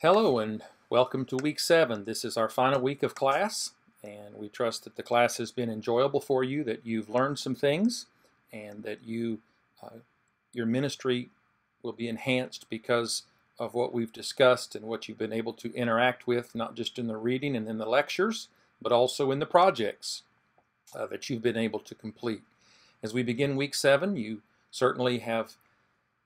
Hello and welcome to week seven. This is our final week of class and we trust that the class has been enjoyable for you, that you've learned some things and that you, uh, your ministry will be enhanced because of what we've discussed and what you've been able to interact with, not just in the reading and in the lectures, but also in the projects uh, that you've been able to complete. As we begin week seven, you certainly have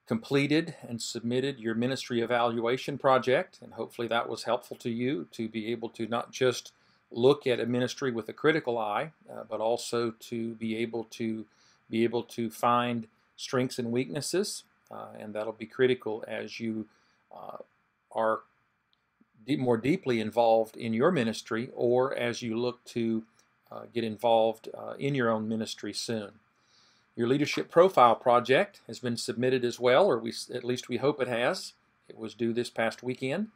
completed and submitted your ministry evaluation project, and hopefully that was helpful to you to be able to not just look at a ministry with a critical eye, uh, but also to be able to be able to find strengths and weaknesses, uh, and that'll be critical as you uh, are more deeply involved in your ministry or as you look to uh, get involved uh, in your own ministry soon. Your leadership profile project has been submitted as well, or we at least we hope it has. It was due this past weekend,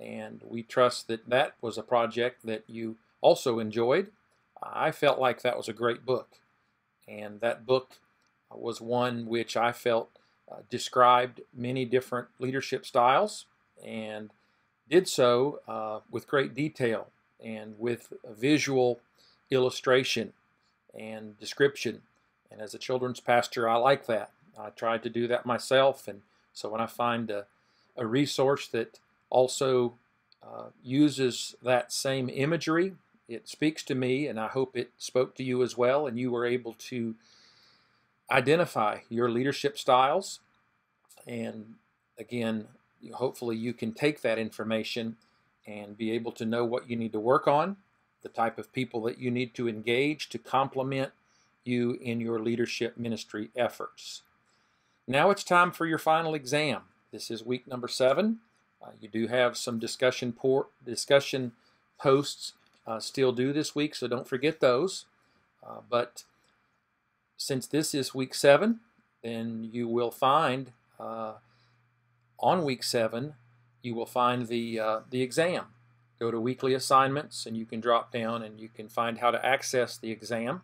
and we trust that that was a project that you also enjoyed. I felt like that was a great book, and that book was one which I felt uh, described many different leadership styles and did so uh, with great detail and with visual illustration and description and as a children's pastor, I like that. I tried to do that myself. And so when I find a, a resource that also uh, uses that same imagery, it speaks to me, and I hope it spoke to you as well, and you were able to identify your leadership styles. And again, hopefully you can take that information and be able to know what you need to work on, the type of people that you need to engage to complement you in your leadership ministry efforts. Now it's time for your final exam. This is week number seven. Uh, you do have some discussion port, discussion posts uh, still due this week, so don't forget those. Uh, but since this is week seven, then you will find uh, on week seven, you will find the, uh, the exam. Go to weekly assignments and you can drop down and you can find how to access the exam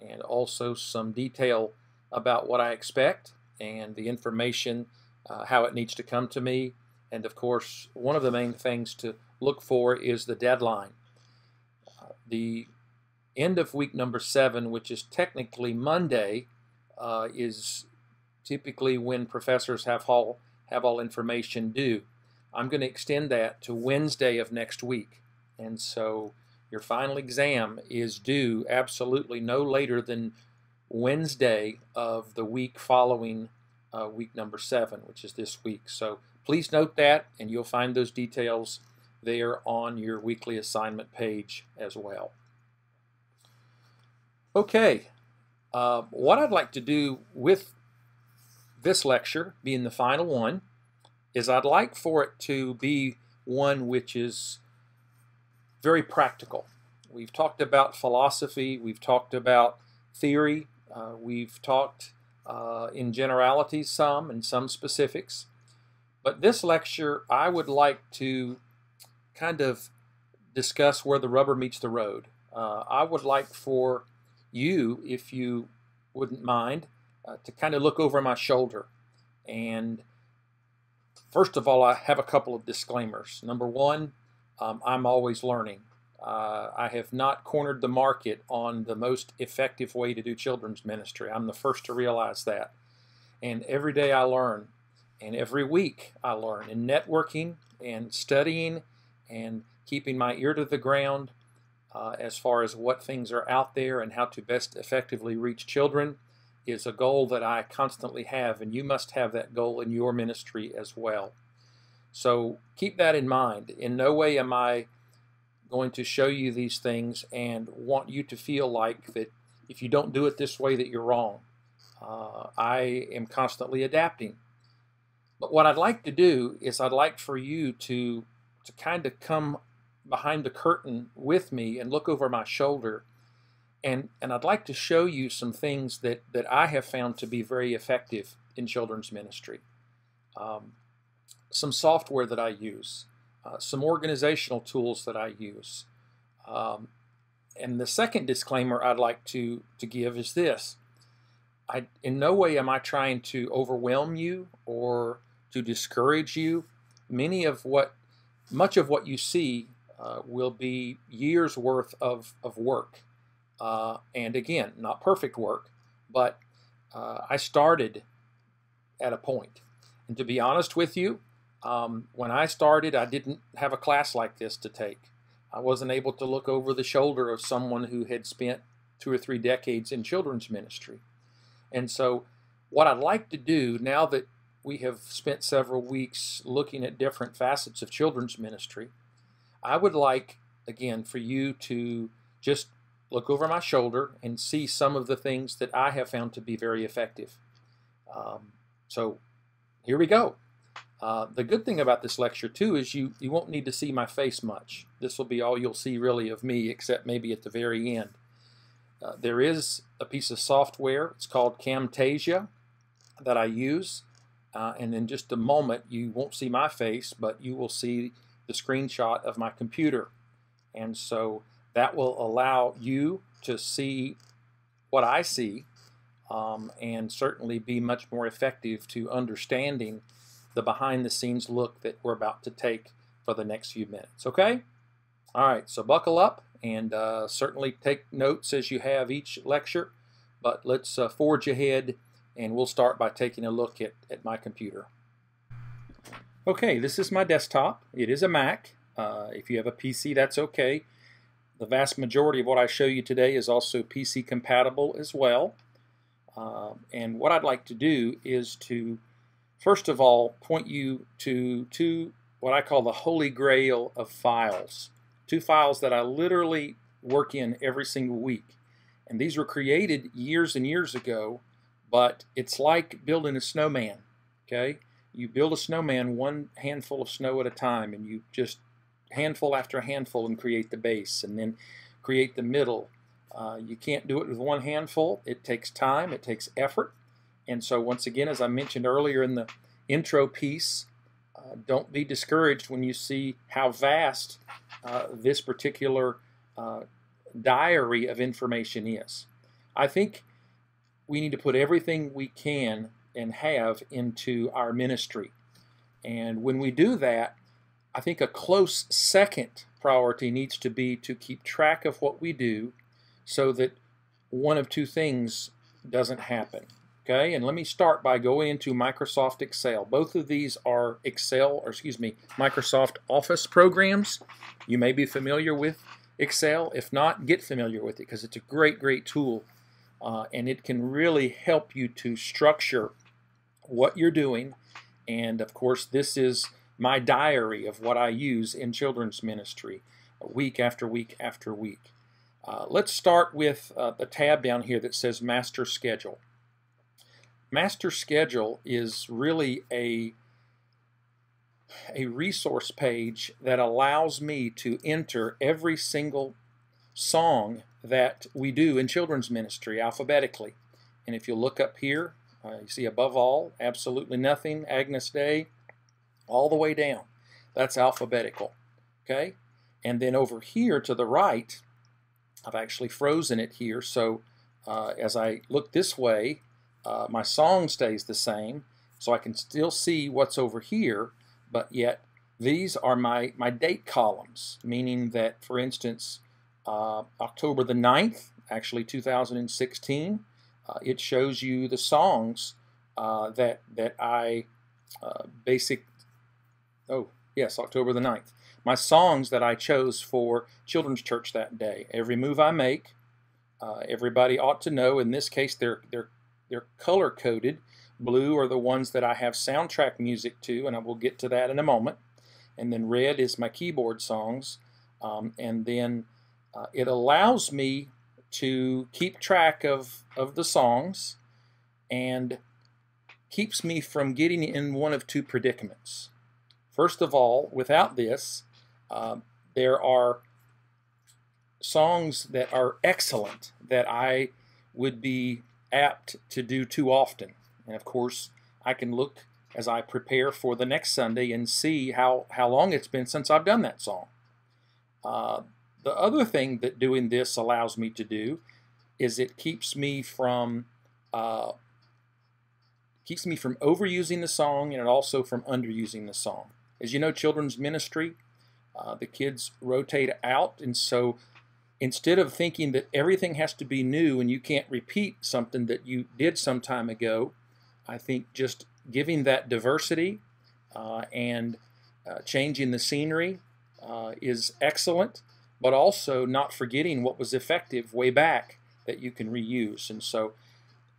and also some detail about what I expect and the information, uh, how it needs to come to me. And of course, one of the main things to look for is the deadline. Uh, the end of week number seven, which is technically Monday, uh, is typically when professors have all, have all information due. I'm going to extend that to Wednesday of next week. And so your final exam is due absolutely no later than Wednesday of the week following uh, week number seven, which is this week. So please note that, and you'll find those details there on your weekly assignment page as well. Okay, uh, what I'd like to do with this lecture, being the final one, is I'd like for it to be one which is very practical. We've talked about philosophy, we've talked about theory, uh, we've talked uh, in generalities some and some specifics. But this lecture, I would like to kind of discuss where the rubber meets the road. Uh, I would like for you, if you wouldn't mind, uh, to kind of look over my shoulder. And first of all, I have a couple of disclaimers. Number one, um, I'm always learning. Uh, I have not cornered the market on the most effective way to do children's ministry. I'm the first to realize that. And every day I learn, and every week I learn. In networking and studying and keeping my ear to the ground uh, as far as what things are out there and how to best effectively reach children is a goal that I constantly have, and you must have that goal in your ministry as well. So keep that in mind. In no way am I going to show you these things and want you to feel like that if you don't do it this way that you're wrong. Uh, I am constantly adapting. But what I'd like to do is I'd like for you to to kind of come behind the curtain with me and look over my shoulder and and I'd like to show you some things that that I have found to be very effective in children's ministry. Um, some software that I use, uh, some organizational tools that I use. Um, and the second disclaimer I'd like to, to give is this. I, in no way am I trying to overwhelm you or to discourage you. Many of what much of what you see uh, will be years worth of, of work. Uh, and again, not perfect work, but uh, I started at a point. And to be honest with you, um, when I started, I didn't have a class like this to take. I wasn't able to look over the shoulder of someone who had spent two or three decades in children's ministry. And so, what I'd like to do now that we have spent several weeks looking at different facets of children's ministry, I would like, again, for you to just look over my shoulder and see some of the things that I have found to be very effective. Um, so, here we go. Uh, the good thing about this lecture too is you, you won't need to see my face much. This will be all you'll see really of me except maybe at the very end. Uh, there is a piece of software, it's called Camtasia, that I use. Uh, and in just a moment you won't see my face, but you will see the screenshot of my computer. And so that will allow you to see what I see um, and certainly be much more effective to understanding the behind the scenes look that we're about to take for the next few minutes. Okay? All right, so buckle up and uh, certainly take notes as you have each lecture, but let's uh, forge ahead and we'll start by taking a look at, at my computer. Okay, this is my desktop. It is a Mac. Uh, if you have a PC, that's okay. The vast majority of what I show you today is also PC compatible as well. Uh, and what I'd like to do is to first of all point you to two what I call the holy grail of files. Two files that I literally work in every single week. And these were created years and years ago, but it's like building a snowman. Okay? You build a snowman one handful of snow at a time, and you just handful after handful and create the base, and then create the middle. Uh, you can't do it with one handful. It takes time, it takes effort, and so, once again, as I mentioned earlier in the intro piece, uh, don't be discouraged when you see how vast uh, this particular uh, diary of information is. I think we need to put everything we can and have into our ministry. And when we do that, I think a close second priority needs to be to keep track of what we do so that one of two things doesn't happen. Okay, and let me start by going into Microsoft Excel. Both of these are Excel, or excuse me, Microsoft Office programs. You may be familiar with Excel. If not, get familiar with it because it's a great, great tool. Uh, and it can really help you to structure what you're doing. And of course, this is my diary of what I use in children's ministry week after week after week. Uh, let's start with uh, the tab down here that says Master Schedule. Master Schedule is really a a resource page that allows me to enter every single song that we do in children's ministry alphabetically. And if you look up here, uh, you see above all, absolutely nothing, Agnus Dei, all the way down. That's alphabetical. Okay? And then over here to the right, I've actually frozen it here. So uh, as I look this way, uh, my song stays the same, so I can still see what's over here, but yet these are my, my date columns, meaning that, for instance, uh, October the 9th, actually 2016, uh, it shows you the songs uh, that, that I uh, basic, oh, yes, October the 9th. My songs that I chose for children's church that day. Every move I make, uh, everybody ought to know. In this case, they're they're they're color coded. Blue are the ones that I have soundtrack music to, and I will get to that in a moment. And then red is my keyboard songs. Um, and then uh, it allows me to keep track of, of the songs and keeps me from getting in one of two predicaments. First of all, without this, uh, there are songs that are excellent that I would be apt to do too often. And of course, I can look as I prepare for the next Sunday and see how, how long it's been since I've done that song. Uh, the other thing that doing this allows me to do is it keeps me from uh, keeps me from overusing the song and also from underusing the song. As you know, children's ministry Uh, the kids rotate out, and so instead of thinking that everything has to be new and you can't repeat something that you did some time ago, I think just giving that diversity uh, and uh, changing the scenery uh, is excellent, but also not forgetting what was effective way back that you can reuse. And so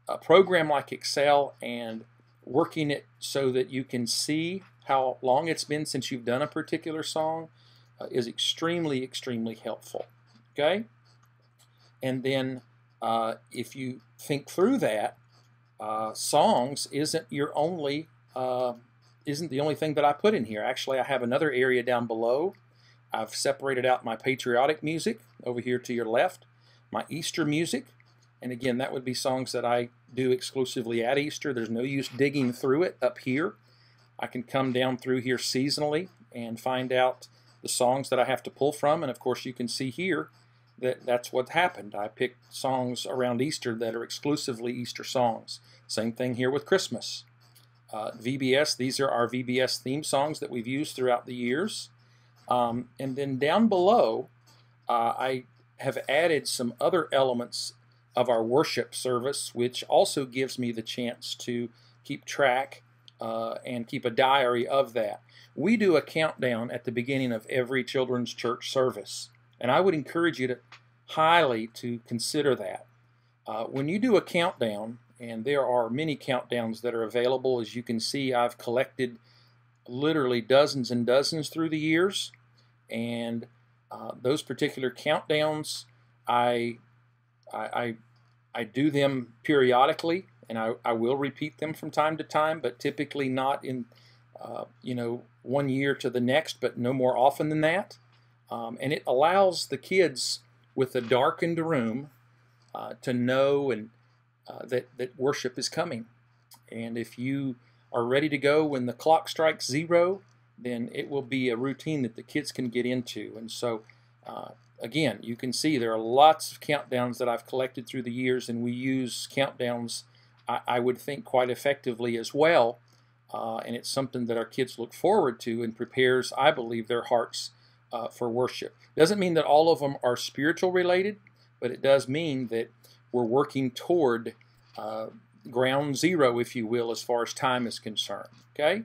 a program like Excel and working it so that you can see how long it's been since you've done a particular song uh, is extremely, extremely helpful. Okay? And then uh, if you think through that, uh, songs isn't your only uh, isn't the only thing that I put in here. Actually, I have another area down below. I've separated out my patriotic music over here to your left, my Easter music, and again, that would be songs that I do exclusively at Easter. There's no use digging through it up here. I can come down through here seasonally and find out the songs that I have to pull from. And of course, you can see here that that's what happened. I picked songs around Easter that are exclusively Easter songs. Same thing here with Christmas. Uh, VBS, these are our VBS theme songs that we've used throughout the years. Um, and then down below, uh, I have added some other elements of our worship service, which also gives me the chance to keep track uh, and keep a diary of that. We do a countdown at the beginning of every children's church service, and I would encourage you to highly to consider that. Uh, when you do a countdown, and there are many countdowns that are available, as you can see, I've collected literally dozens and dozens through the years, and uh, those particular countdowns, I, I, I do them periodically, and I, I will repeat them from time to time, but typically not in, uh, you know, one year to the next, but no more often than that. Um, and it allows the kids with a darkened room uh, to know and uh, that, that worship is coming. And if you are ready to go when the clock strikes zero, then it will be a routine that the kids can get into. And so uh, again, you can see there are lots of countdowns that I've collected through the years, and we use countdowns, I, I would think, quite effectively as well. Uh, and it's something that our kids look forward to and prepares, I believe, their hearts uh, for worship. Doesn't mean that all of them are spiritual related, but it does mean that we're working toward uh, ground zero, if you will, as far as time is concerned. Okay?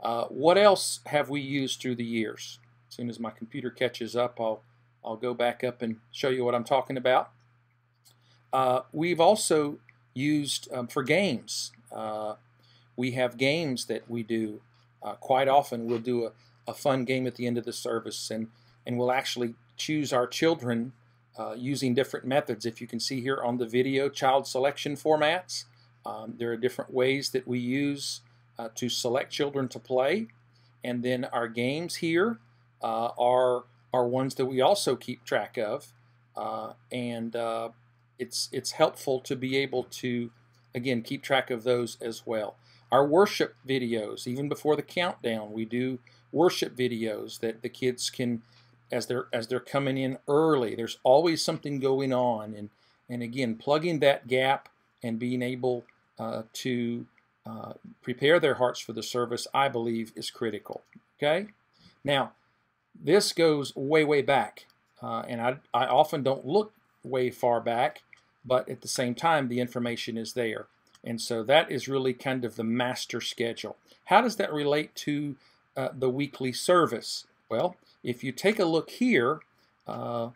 Uh, what else have we used through the years? As soon as my computer catches up, I'll I'll go back up and show you what I'm talking about. Uh, we've also used um, for games. Uh, we have games that we do uh, quite often. We'll do a, a, fun game at the end of the service, and, and we'll actually choose our children uh, using different methods. If you can see here on the video, child selection formats, um, there are different ways that we use uh, to select children to play. And then our games here uh, are are ones that we also keep track of, uh, and uh, it's it's helpful to be able to again keep track of those as well. Our worship videos, even before the countdown, we do worship videos that the kids can, as they're as they're coming in early. There's always something going on, and and again plugging that gap and being able uh, to uh, prepare their hearts for the service, I believe, is critical. Okay, now this goes way, way back. Uh, and I, I often don't look way far back, but at the same time, the information is there. And so that is really kind of the master schedule. How does that relate to uh, the weekly service? Well, if you take a look here, uh,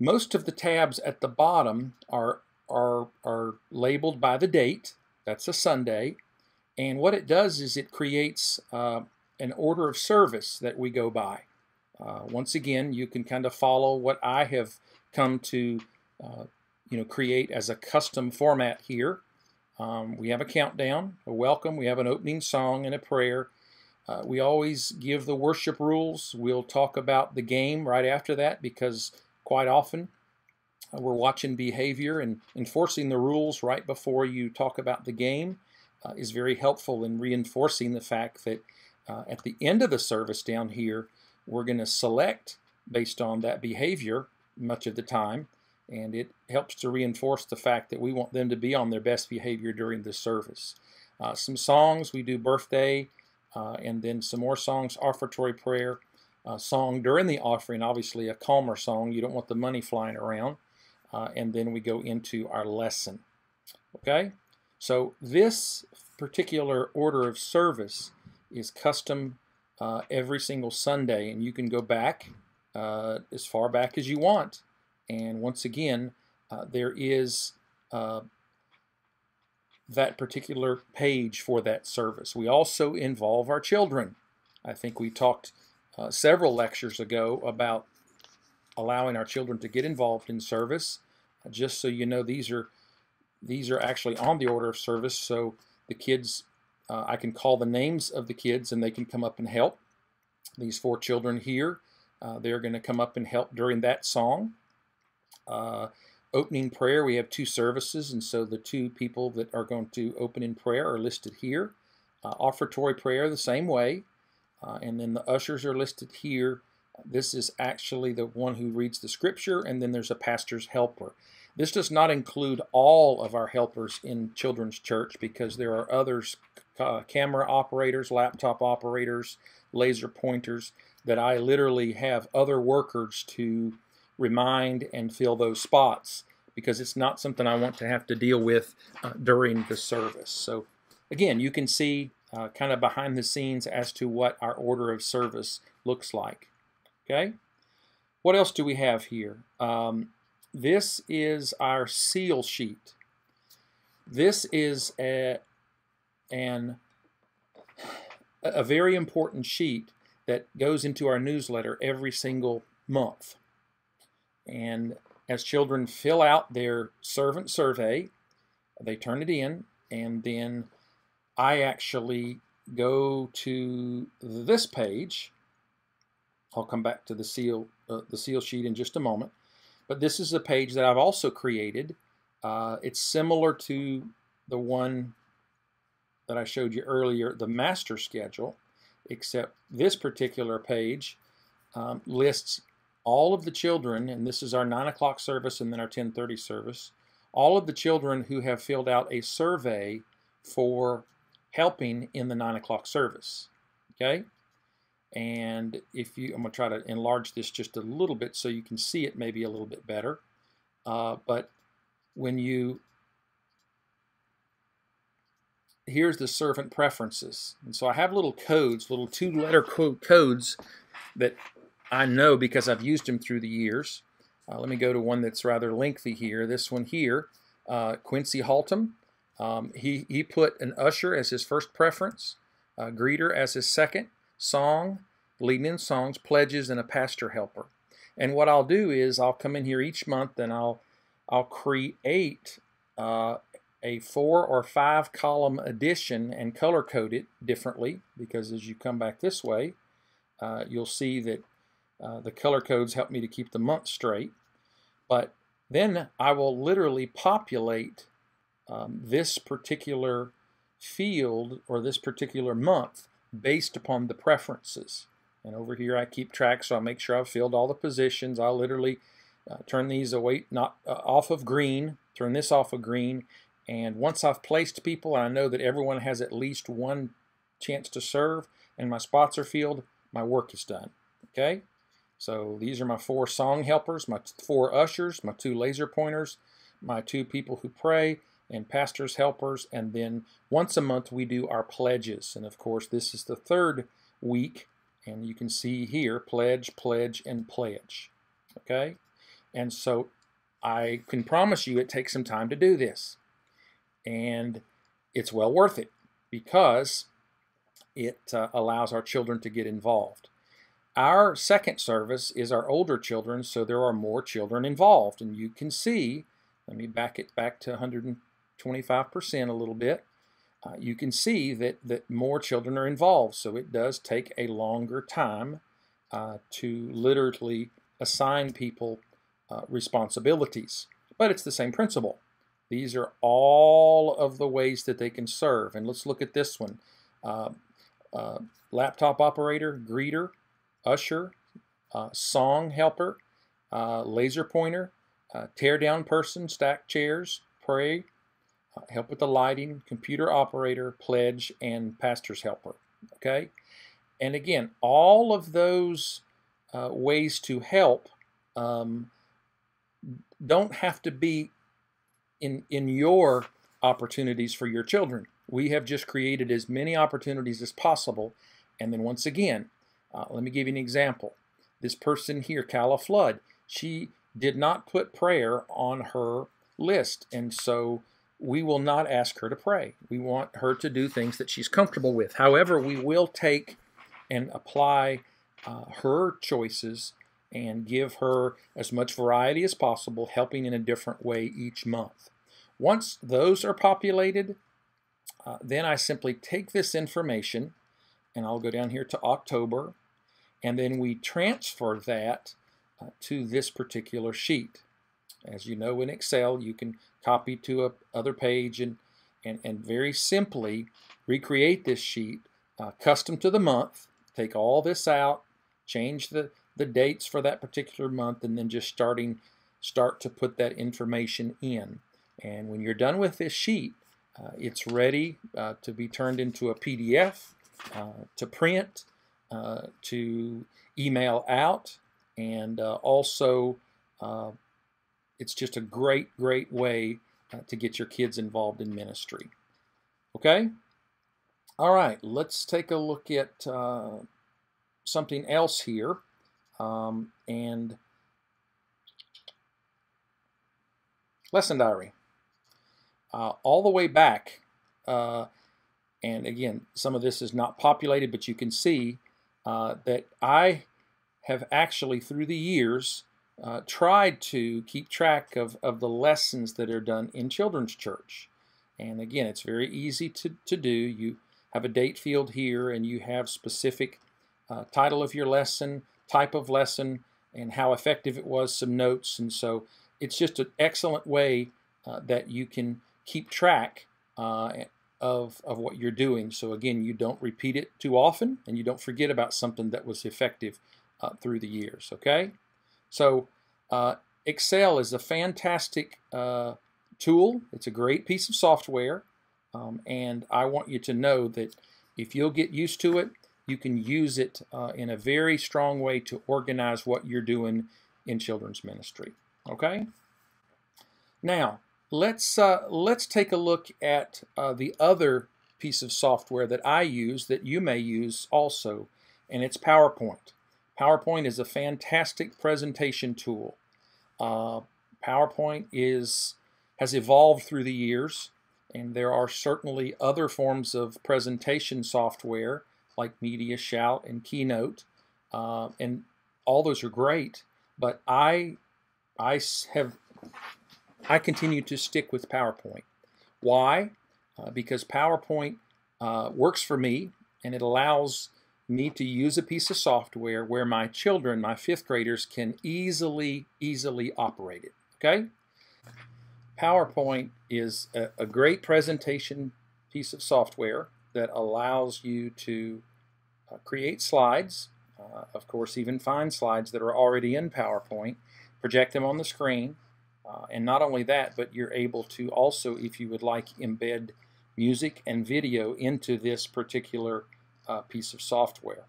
most of the tabs at the bottom are, are, are labeled by the date. That's a Sunday. And what it does is it creates uh, an order of service that we go by. Uh, once again, you can kind of follow what I have come to uh, you know, create as a custom format here. Um, we have a countdown, a welcome, we have an opening song and a prayer. Uh, we always give the worship rules. We'll talk about the game right after that because quite often uh, we're watching behavior and enforcing the rules right before you talk about the game uh, is very helpful in reinforcing the fact that uh, at the end of the service down here, we're going to select based on that behavior much of the time, and it helps to reinforce the fact that we want them to be on their best behavior during the service. Uh, some songs, we do birthday, uh, and then some more songs, offertory prayer. uh, song during the offering, obviously a calmer song. You don't want the money flying around. Uh, and then we go into our lesson. Okay? So this particular order of service is custom uh, every single Sunday, and you can go back uh, as far back as you want. And once again, uh, there is that particular page for that service. We also involve our children. I think we talked uh, several lectures ago about allowing our children to get involved in service. just so you know, these are these are actually on the order of service. So the kids, uh, I can call the names of the kids and they can come up and help. These four children here, uh, they're going to come up and help during that song. Opening prayer, we have two services, and so the two people that are going to open in prayer are listed here. Uh, offertory prayer, the same way. Uh, and then the ushers are listed here. This is actually the one who reads the scripture, and then there's a pastor's helper. This does not include all of our helpers in Children's Church because there are others, uh, camera operators, laptop operators, laser pointers, that I literally have other workers to remind and fill those spots because it's not something I want to have to deal with uh, during the service. So again, you can see uh, kind of behind the scenes as to what our order of service looks like. Okay, what else do we have here? Um, this is our seal sheet. This is a, an, a very important sheet that goes into our newsletter every single month. And as children fill out their servant survey, they turn it in, and then I actually go to this page. I'll come back to the seal, uh, the seal sheet in just a moment. But this is a page that I've also created. Uh, it's similar to the one that I showed you earlier, the master schedule, except this particular page um, lists all of the children, and this is our 9 o'clock service and then our 1030 service, all of the children who have filled out a survey for helping in the 9 o'clock service. Okay? And if you, I'm going to try to enlarge this just a little bit so you can see it maybe a little bit better. Uh, but when you, here's the servant preferences. And so I have little codes, little two letter codes that I know because I've used them through the years. Uh, let me go to one that's rather lengthy here. This one here, uh, Quincy Haltom. Um, he, he put an usher as his first preference, greeter as his second, song, leading in songs, pledges, and a pastor helper. And what I'll do is I'll come in here each month and I'll I'll create uh, a four or five column edition and color code it differently because as you come back this way, uh, you'll see that uh, the color codes help me to keep the month straight. But then I will literally populate um, this particular field or this particular month based upon the preferences. And over here I keep track so I make sure I've filled all the positions. I'll literally uh, turn these away, not uh, off of green, turn this off of green. And once I've placed people and I know that everyone has at least one chance to serve and my spots are filled, my work is done. Okay? So these are my four song helpers, my four ushers, my two laser pointers, my two people who pray, and pastors helpers. And then once a month we do our pledges. And of course, this is the third week. And you can see here, pledge, pledge, and pledge. Okay? And so I can promise you it takes some time to do this. And it's well worth it because it uh, allows our children to get involved. Our second service is our older children, so there are more children involved. And you can see, let me back it back to 125% a little bit. Uh, you can see that, that more children are involved, so it does take a longer time uh, to literally assign people uh, responsibilities. But it's the same principle. These are all of the ways that they can serve. And let's look at this one. Uh, uh, laptop operator, greeter, usher, uh, song helper, uh, laser pointer, uh, tear down person, stack chairs, pray, uh, help with the lighting, computer operator, pledge, and pastor's helper. Okay? And again, all of those uh, ways to help um, don't have to be in, in your opportunities for your children. We have just created as many opportunities as possible. And then once again, uh, let me give you an example. This person here, Calla Flood, she did not put prayer on her list. And so we will not ask her to pray. We want her to do things that she's comfortable with. However, we will take and apply uh, her choices and give her as much variety as possible, helping in a different way each month. Once those are populated, uh, then I simply take this information and I'll go down here to October and then we transfer that uh, to this particular sheet. As you know in Excel, you can copy to a other page and, and, and very simply recreate this sheet uh, custom to the month, take all this out, change the, the dates for that particular month, and then just starting start to put that information in. And when you're done with this sheet, uh, it's ready uh, to be turned into a PDF, to print, uh, to email out, and uh, also uh, it's just a great, great way to get your kids involved in ministry. Okay? All right, let's take a look at something else here. Um, and lesson diary uh, all the way back. Uh, and again, some of this is not populated, but you can see uh, that I have actually, through the years, uh, tried to keep track of, of the lessons that are done in children's church. And again, it's very easy to, to do. You have a date field here, and you have specific uh, title of your lesson, type of lesson, and how effective it was, some notes. And so it's just an excellent way uh, that you can keep track uh, of, of what you're doing. So again, you don't repeat it too often and you don't forget about something that was effective uh, through the years, okay? So uh, Excel is a fantastic uh, tool. It's a great piece of software. Um, and I want you to know that if you'll get used to it, you can use it uh, in a very strong way to organize what you're doing in children's ministry. Okay? Now, Let's, uh, let's take a look at uh, the other piece of software that I use that you may use also, and it's PowerPoint. PowerPoint is a fantastic presentation tool. Uh, PowerPoint is has evolved through the years, and there are certainly other forms of presentation software like Media Shout and Keynote, uh, and all those are great. But I I have I continue to stick with PowerPoint. Why? Uh, because PowerPoint uh, works for me and it allows me to use a piece of software where my children, my fifth graders, can easily, easily operate it. Okay? PowerPoint is a, a great presentation piece of software that allows you to uh, create slides, uh, of course, even find slides that are already in PowerPoint, project them on the screen, uh, and not only that, but you're able to also, if you would like, embed music and video into this particular uh, piece of software.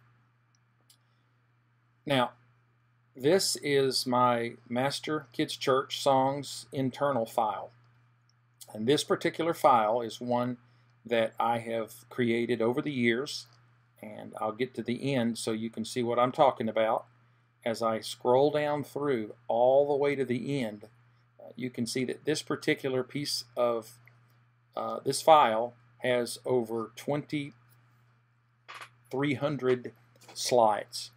Now, this is my Master Kids Church Songs internal file. And this particular file is one that I have created over the years. And I'll get to the end so you can see what I'm talking about. As I scroll down through all the way to the end, you can see that this particular piece of uh, this file has over 2,300 slides.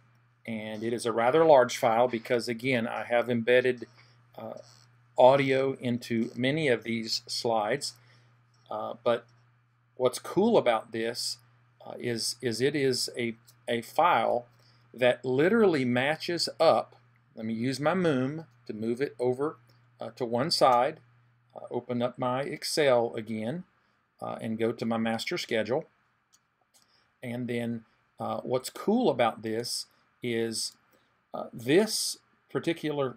And it is a rather large file because, again, I have embedded uh, audio into many of these slides. Uh, but what's cool about this uh, is, is it is a, a file that literally matches up. Let me use my Moom to move it over uh, to one side, uh, open up my Excel again, uh, and go to my master schedule. And then uh, what's cool about this is uh, this particular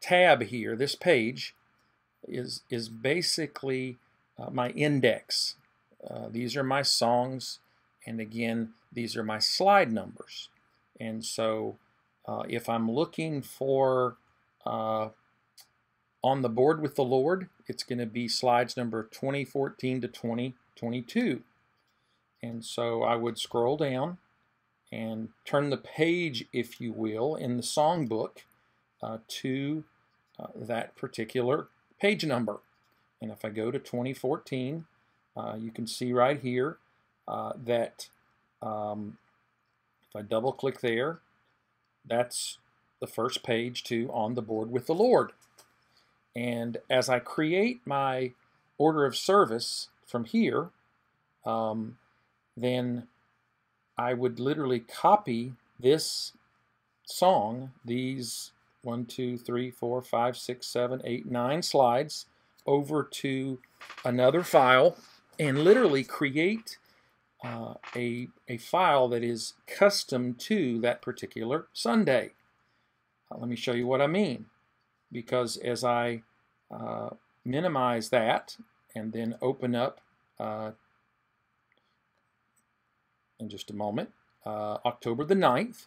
tab here, this page, is, is basically my index. these are my songs, and again, these are my slide numbers. And so Uh, if I'm looking for uh, on the board with the Lord, it's going to be slides number 2014 to 2022. And so I would scroll down and turn the page, if you will, in the songbook uh, to uh, that particular page number. And if I go to 2014, uh, you can see right here uh, that um, if I double click there, that's the first page to On the Board with the Lord. And as I create my order of service from here, um, then I would literally copy this song, these one, two, three, four, five, six, seven, eight, nine slides over to another file and literally create uh, a, a file that is custom to that particular Sunday. Uh, let me show you what I mean. Because as I uh, minimize that and then open up uh, in just a moment, uh, October the 9th,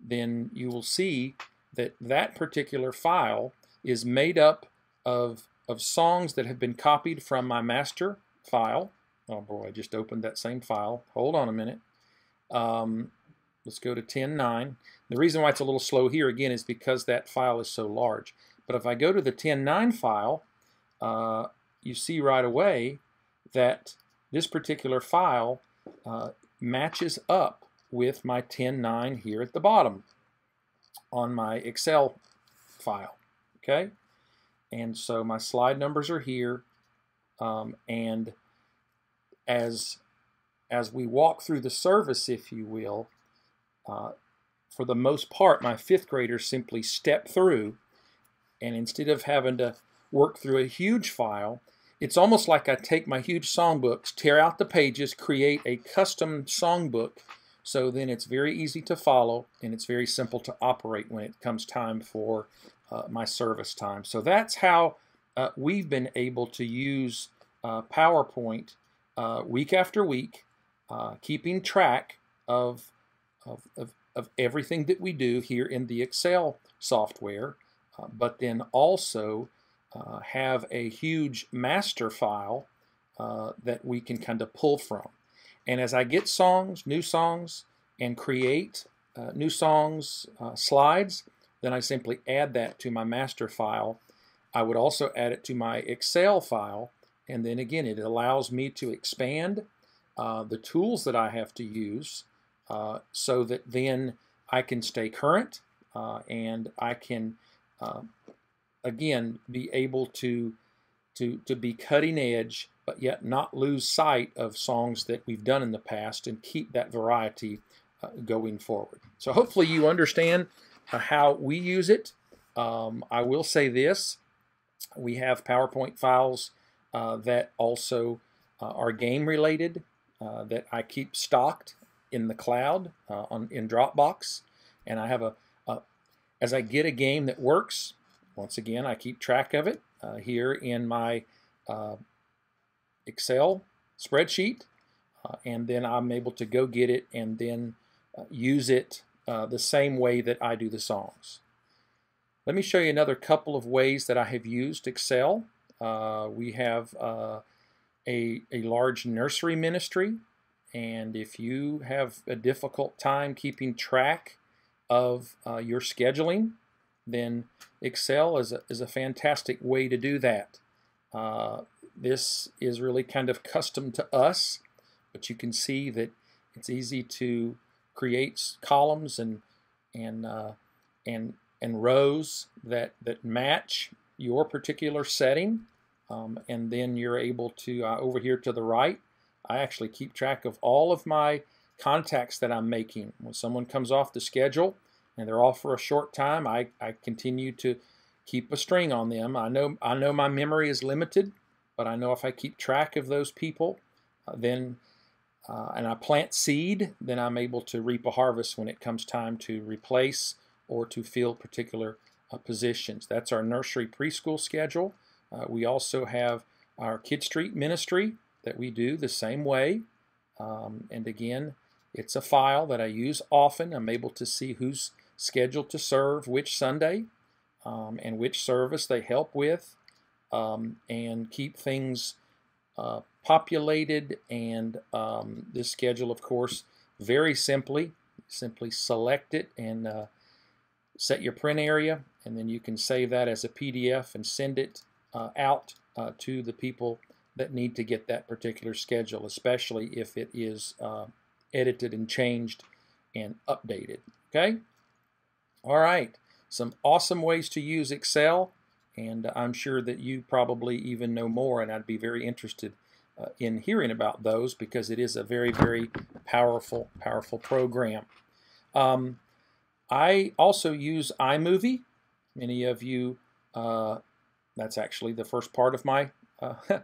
then you will see that that particular file is made up of, of songs that have been copied from my master file. Oh boy, I just opened that same file. Hold on a minute. Um, let's go to 10.9. The reason why it's a little slow here again is because that file is so large. But if I go to the 10.9 file, uh, you see right away that this particular file uh, matches up with my 10.9 here at the bottom on my Excel file. Okay, and so my slide numbers are here, um, and as as we walk through the service, if you will, uh, for the most part, my fifth graders simply step through, and instead of having to work through a huge file, it's almost like I take my huge songbooks, tear out the pages, create a custom songbook so then it's very easy to follow and it's very simple to operate when it comes time for uh, my service time. So that's how uh, we've been able to use uh, PowerPoint uh, week after week, uh, keeping track of, of, of, of, everything that we do here in the Excel software, uh, but then also have a huge master file that we can kind of pull from. And as I get songs, new songs, and create uh, new songs uh, slides, then I simply add that to my master file. I would also add it to my Excel file, and then again, it allows me to expand uh, the tools that I have to use uh, so that then I can stay current uh, and I can, uh, again, be able to, to, to be cutting edge but yet not lose sight of songs that we've done in the past and keep that variety uh, going forward. So hopefully you understand uh, how we use it. Um, I will say this, we have PowerPoint files uh, that also uh, are game related uh, that I keep stocked in the cloud uh, on in Dropbox and I have a, a, as I get a game that works once again I keep track of it here in my Excel spreadsheet, uh, and then I'm able to go get it and then uh, use it uh, the same way that I do the songs. Let me show you another couple of ways that I have used Excel. Uh, we have uh, a, a large nursery ministry, and if you have a difficult time keeping track of uh, your scheduling, then Excel is a, is a fantastic way to do that. Uh, this is really kind of custom to us, but you can see that it's easy to create columns and and uh, and and rows that that match your particular setting, um, and then you're able to uh, over here to the right. I actually keep track of all of my contacts that I'm making. When someone comes off the schedule and they're off for a short time, I, I continue to keep a string on them. I know I know my memory is limited, but I know if I keep track of those people, uh, then uh, and I plant seed, then I'm able to reap a harvest when it comes time to replace or to fill particular uh, positions. That's our nursery preschool schedule. Uh, we also have our Kid Street ministry that we do the same way. Um, and again, it's a file that I use often. I'm able to see who's scheduled to serve which Sunday um, and which service they help with um, and keep things uh, populated. And um, this schedule, of course, very simply, simply select it and uh, set your print area, and then you can save that as a PDF and send it uh, out uh, to the people that need to get that particular schedule, especially if it is uh, edited and changed and updated. Okay? All right. Some awesome ways to use Excel, and I'm sure that you probably even know more, and I'd be very interested uh, in hearing about those because it is a very, very powerful, powerful program. Um, I also use iMovie. Many of you, uh, that's actually the first part of my uh,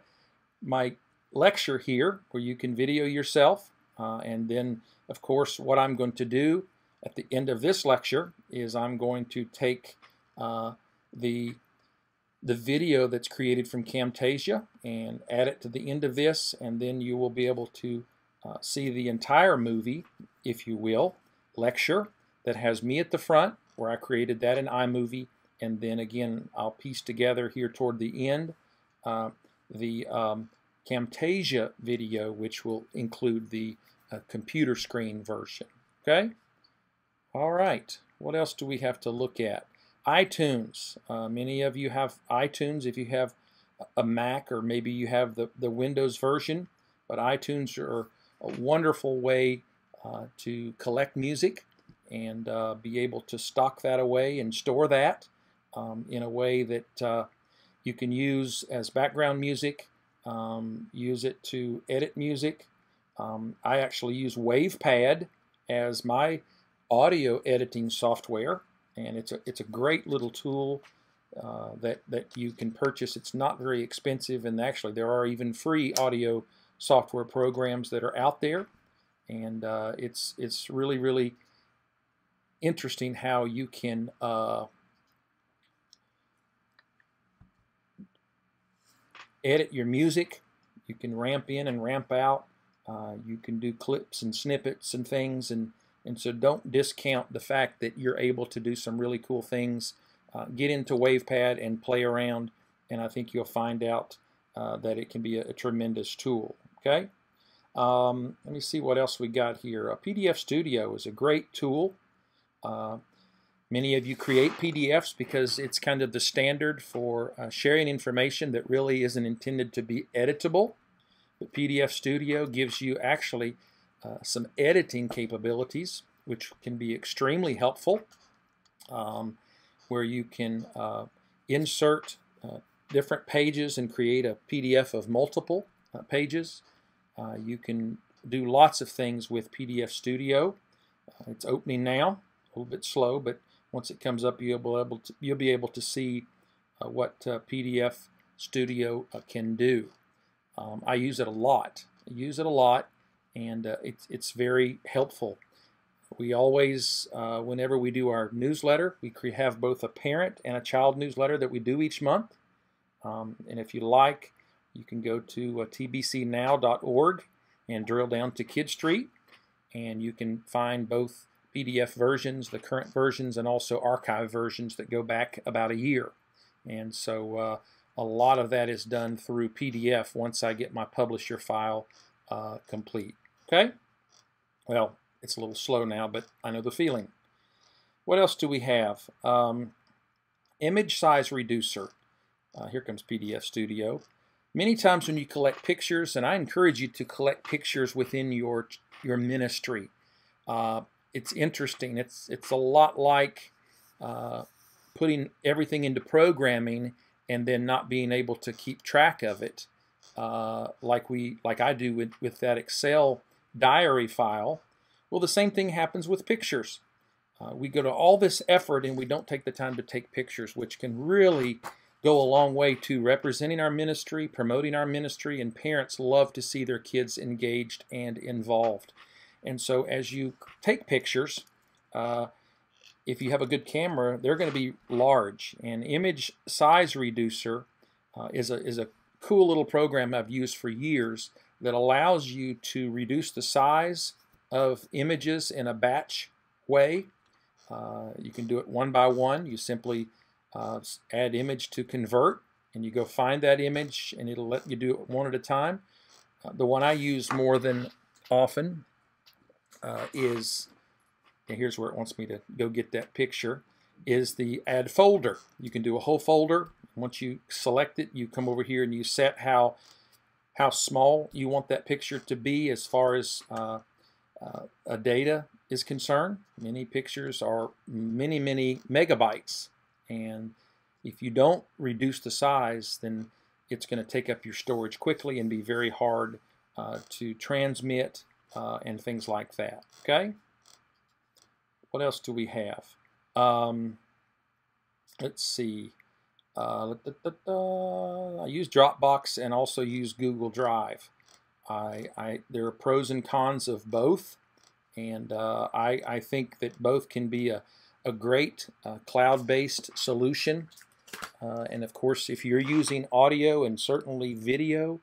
my lecture here, where you can video yourself. Uh, and then, of course, what I'm going to do at the end of this lecture is I'm going to take uh, the the video that's created from Camtasia and add it to the end of this and then you will be able to uh, see the entire movie, if you will, lecture that has me at the front where I created that in iMovie and then again I'll piece together here toward the end uh, the um, Camtasia video which will include the uh, computer screen version. Okay? All right. What else do we have to look at? iTunes. Uh, many of you have iTunes if you have a Mac or maybe you have the, the Windows version, but iTunes are a wonderful way uh, to collect music and uh, be able to stock that away and store that um, in a way that uh, you can use as background music, um, use it to edit music. Um, I actually use WavePad as my audio editing software, and it's a it's a great little tool uh, that that you can purchase. It's not very expensive, and actually there are even free audio software programs that are out there, and uh, it's it's really really interesting how you can uh, edit your music. You can ramp in and ramp out. Uh, you can do clips and snippets and things, and and so don't discount the fact that you're able to do some really cool things. Uh, get into WavePad and play around, and I think you'll find out uh, that it can be a, a tremendous tool. Okay. Um, let me see what else we got here. A PDF Studio is a great tool. Uh, many of you create PDFs because it's kind of the standard for uh, sharing information that really isn't intended to be editable. But PDF Studio gives you actually uh, some editing capabilities, which can be extremely helpful, um, where you can uh, insert uh, different pages and create a PDF of multiple uh, pages. Uh, you can do lots of things with PDF Studio. it's opening now a little bit slow, but once it comes up, you'll be able to, you'll be able to see uh, what uh, PDF Studio uh, can do. Um, I use it a lot. I use it a lot, and uh, it's, it's very helpful. We always, uh, whenever we do our newsletter, we have both a parent and a child newsletter that we do each month. Um, and if you like, you can go to uh, tbcnow.org and drill down to Kid Street, and you can find both PDF versions, the current versions, and also archive versions that go back about a year. And so uh, a lot of that is done through PDF once I get my publisher file uh, complete. Okay? Well, it's a little slow now, but I know the feeling. What else do we have? Um, image size reducer. Uh, here comes PDF Studio. Many times when you collect pictures, and I encourage you to collect pictures within your your ministry. It's interesting. It's it's a lot like uh, putting everything into programming and then not being able to keep track of it, uh, like we like I do with with that Excel diary file. Well, the same thing happens with pictures. Uh, we go to all this effort and we don't take the time to take pictures, which can really go a long way to representing our ministry, promoting our ministry, and parents love to see their kids engaged and involved. And so as you take pictures, uh, if you have a good camera, they're going to be large. And image size reducer uh, is, a, is a cool little program I've used for years that allows you to reduce the size of images in a batch way. Uh, you can do it one by one. You simply uh, add image to convert, and you go find that image, and it'll let you do it one at a time. Uh, the one I use more than often uh, is, and here's where it wants me to go get that picture, is the add folder. You can do a whole folder. Once you select it, you come over here and you set how how small you want that picture to be as far as uh, uh, a data is concerned. Many pictures are many, many megabytes. And if you don't reduce the size, then it's going to take up your storage quickly and be very hard uh, to transmit uh, and things like that. Okay? What else do we have? Um, let's see. Uh, da, da, da, I use Dropbox and also use Google Drive. I, I, there are pros and cons of both, and uh, I, I think that both can be a, a great uh, cloud-based solution. Uh, and of course, if you're using audio and certainly video,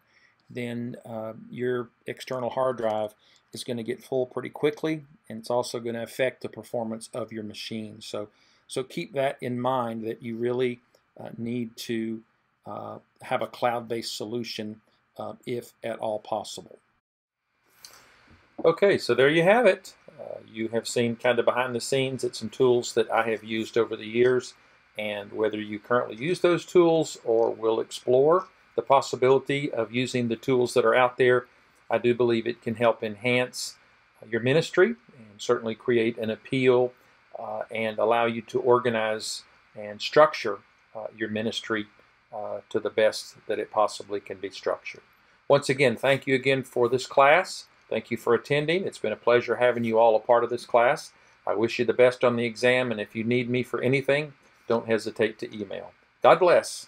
then uh, your external hard drive is going to get full pretty quickly, and it's also going to affect the performance of your machine. So, so keep that in mind that you really uh, need to uh, have a cloud-based solution uh, if at all possible. Okay, so there you have it. Uh, you have seen kind of behind the scenes at some tools that I have used over the years and whether you currently use those tools or will explore the possibility of using the tools that are out there, I do believe it can help enhance your ministry and certainly create an appeal uh, and allow you to organize and structure uh, your ministry uh, to the best that it possibly can be structured. Once again, thank you again for this class. Thank you for attending. It's been a pleasure having you all a part of this class. I wish you the best on the exam, and if you need me for anything, don't hesitate to email. God bless.